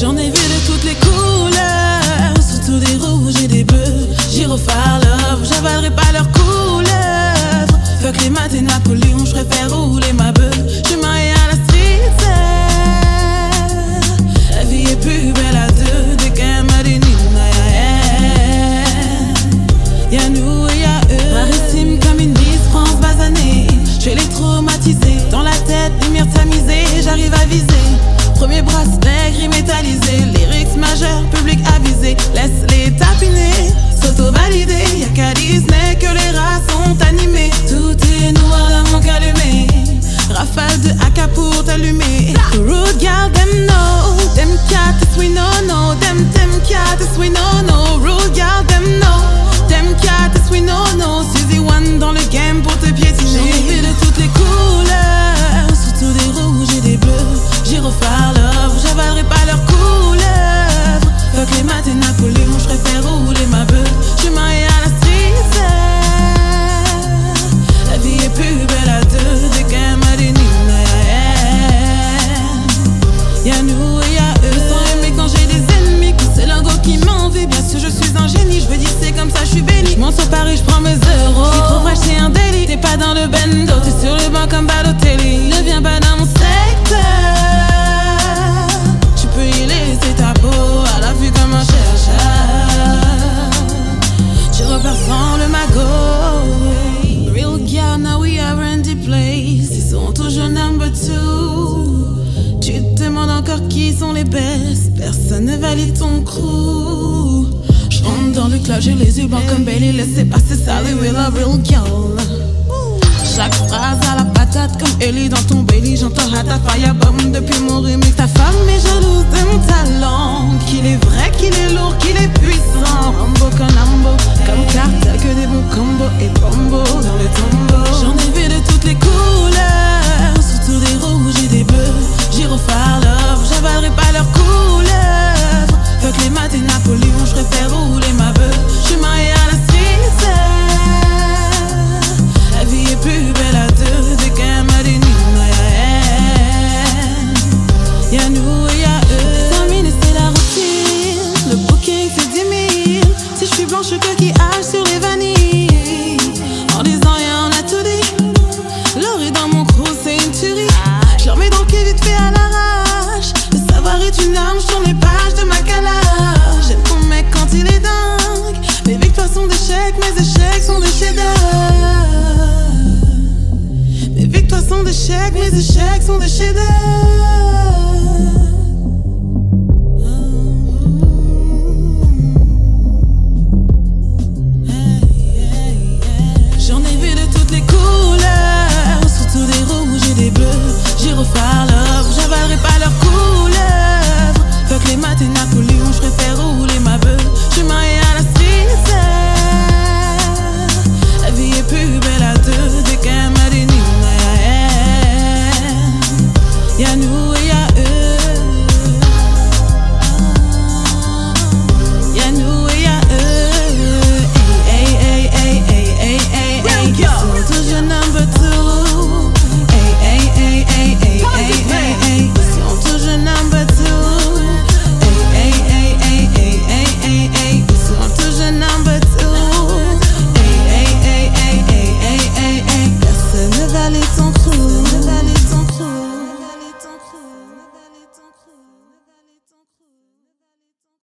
J'en ai vu de toutes les couleurs, surtout des rouges et des bleus. Gyrophare love, j'avalerai pas leur couleuvre. Fuck les maths et Napoléon, je préfère rouler ma beuh. Je m'en à la street La vie est plus belle à deux, des gamins des Y'a nous et y'a eux. Maritime comme une Miss France basanée. Je les traumatiser. Dans la tête, lumière tamisée, j'arrive à viser. Premier bracelet bendo, t'es sur le banc comme Balotelli. Ne viens pas dans mon secteur. Tu peux y laisser ta peau à la vue comme un chercheur. Tu repars sans le magot. Real girl, now we are in the place. Ils sont toujours number two. Tu te demandes encore qui sont les best. Personne ne valide ton crew. Je rentre dans le club, j'ai les yeux blancs comme Bailey. Laissez passer ça, les real, real girl. Chaque phrase à la patate comme Ellie dans ton belly. J'entends ta firebomb depuis mon remix. Ta femme est Suis blanche, coquillage sur les vanilles. En disant, y'a on a tout dit. L'or dans mon crew, c'est une tuerie. Je leur mets pied vite fait à l'arrache. Le savoir est une arme, sur les pages de ma calage. J'aime ton mec quand il est dingue. Mes victoires sont des mes échecs sont des chefs-d'œuvre. Mes victoires sont des mes échecs sont des chefs-d'œuvre.